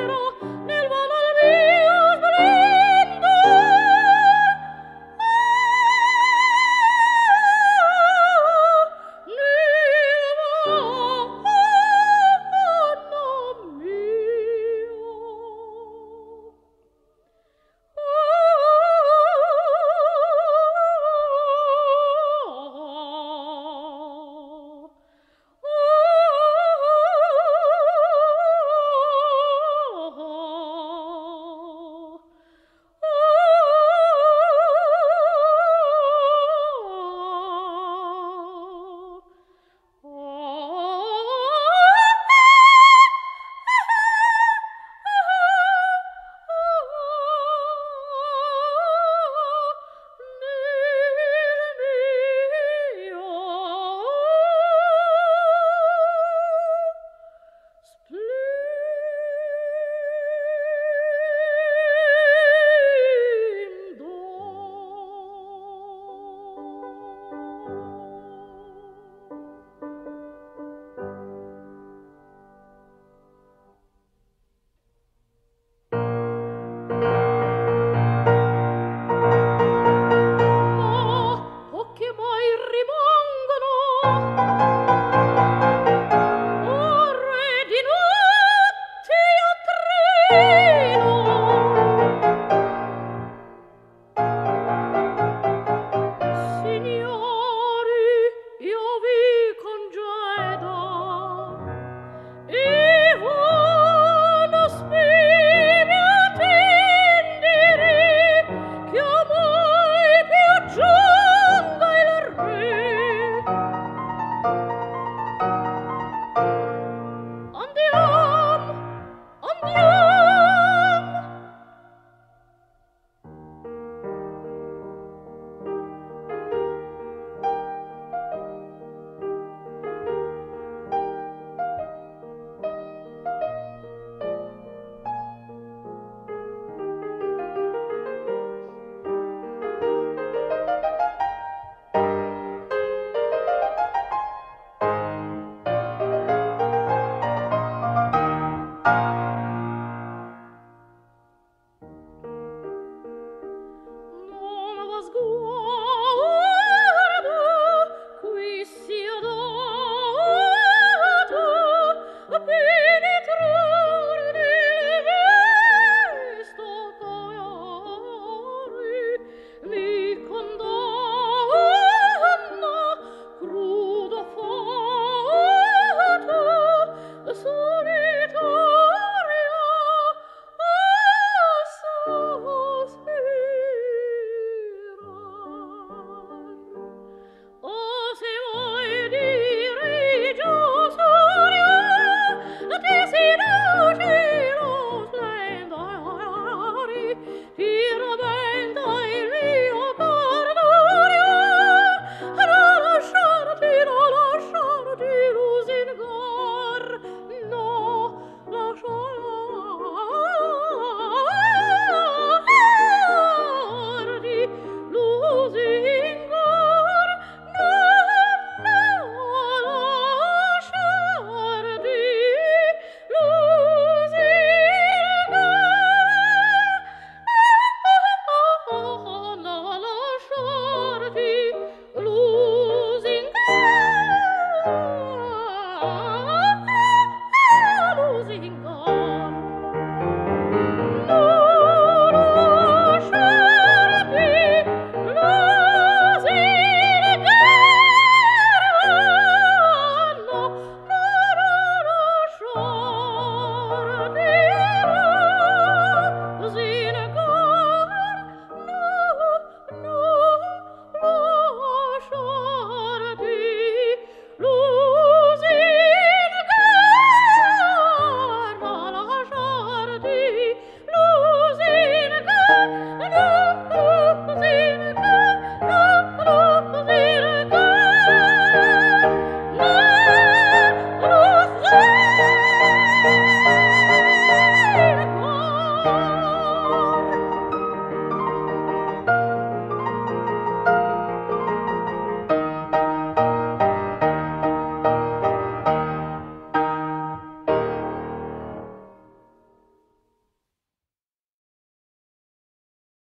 quiero